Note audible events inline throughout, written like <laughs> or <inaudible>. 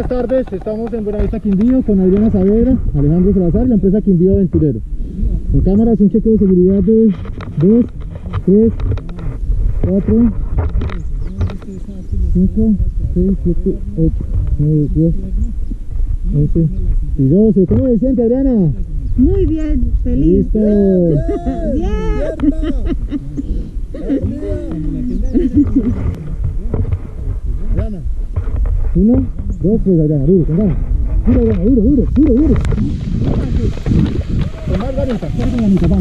buenas tardes. Estamos en Buenavista Quindío con Adriana Saavedra, Alejandro Salazar y la empresa Quindío Aventurero. Con cámaras, un chequeo de seguridad de 2, 3, 4, 5, 6, 7, 8, 9, 10, 11 y 12. ¿Cómo se siente, Adriana? Muy bien, feliz. Listo. bien. <laughs> Adriana. Uno, dos, tres, Adriana. Duro. Duro, duro, duro, duro, duro. Con más ganita, con más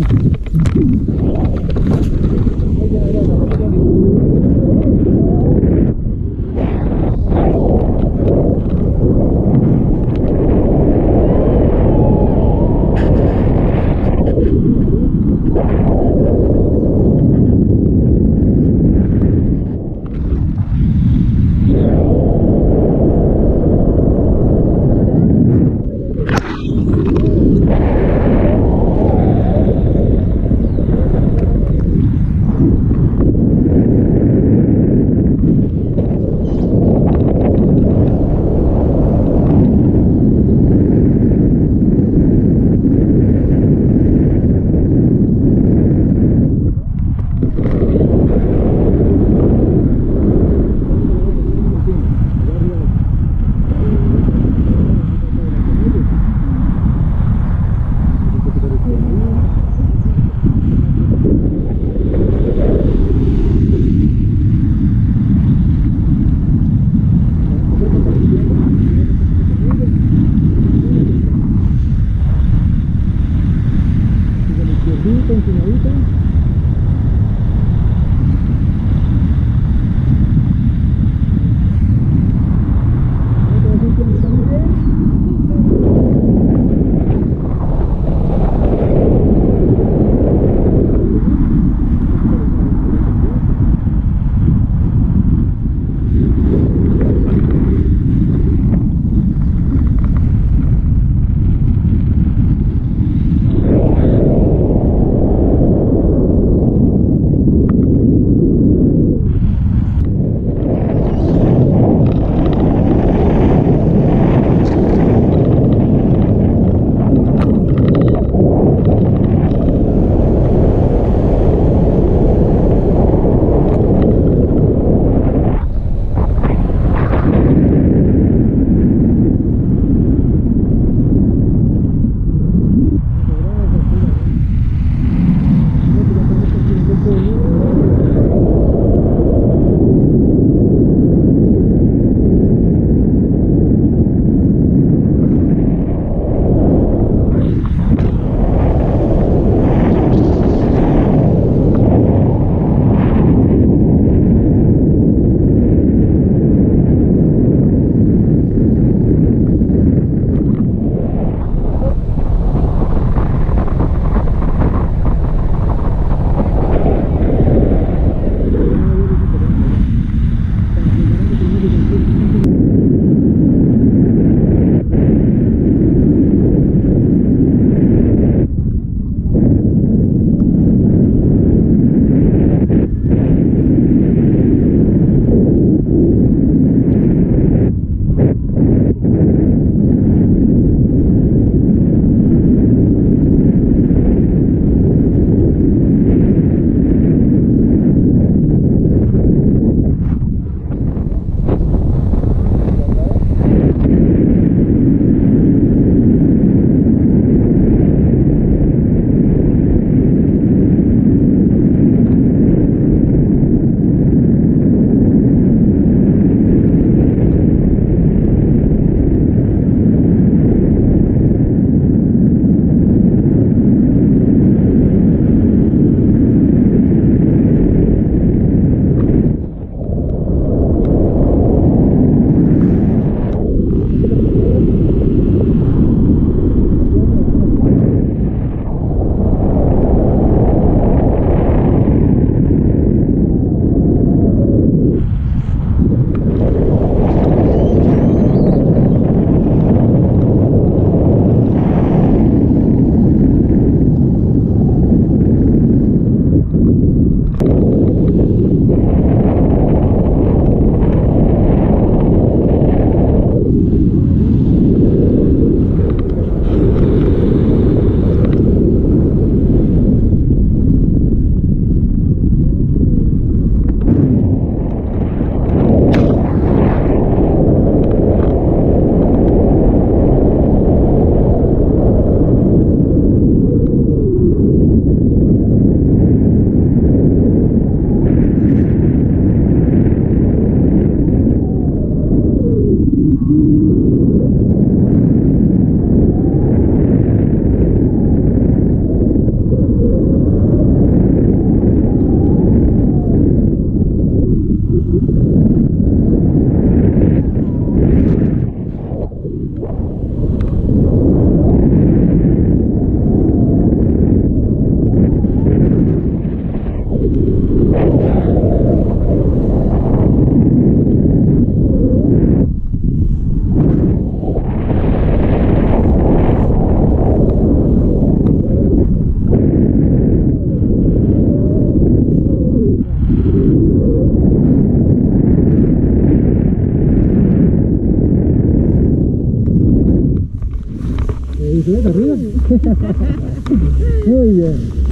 <laughs> Muy bien.